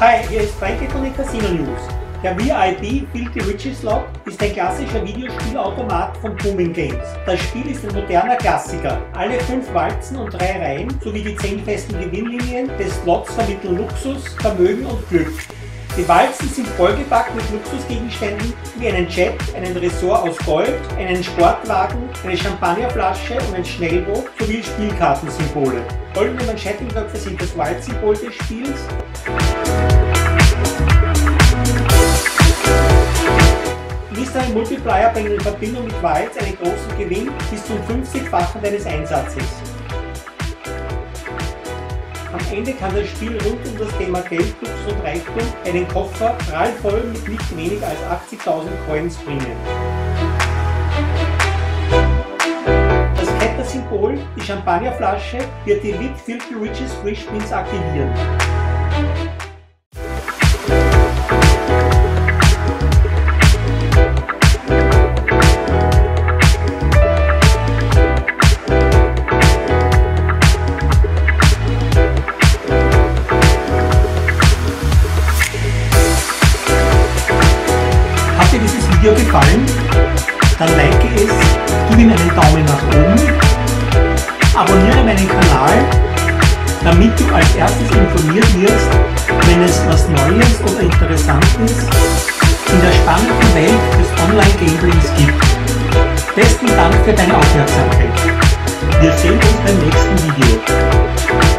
Hi, hier ist Frankie von den Casino News. Der VIP Filthy Witches Slot ist ein klassischer Videospielautomat von Booming Games. Das Spiel ist ein moderner Klassiker. Alle fünf Walzen und drei Reihen sowie die zehn festen Gewinnlinien des Slots vermitteln Luxus, Vermögen und Glück. Die Walzen sind vollgepackt mit Luxusgegenständen wie einen Jet, einen Ressort aus Gold, einen Sportwagen, eine Champagnerflasche und ein Schnellboot sowie Spielkartensymbole. Goldene Manschettenköpfe sind das Walzsymbol des Spiels. Mystery Multiplier bringen in Verbindung mit Wilds einen großen Gewinn bis zum 50-fachen deines Einsatzes. Am Ende kann das Spiel rund um das Thema Geld, Luxus und Reichtum einen Koffer prallvoll mit nicht weniger als 80.000 Coins bringen. Das Kettersymbol, die Champagnerflasche, wird die Elite Filthy Riches Free Spins aktivieren. Video gefallen? Dann like es, gib ihm einen Daumen nach oben, abonniere meinen Kanal, damit du als erstes informiert wirst, wenn es was Neues oder Interessantes in der spannenden Welt des Online-Gameplays gibt. Besten Dank für deine Aufmerksamkeit. Wir sehen uns beim nächsten Video.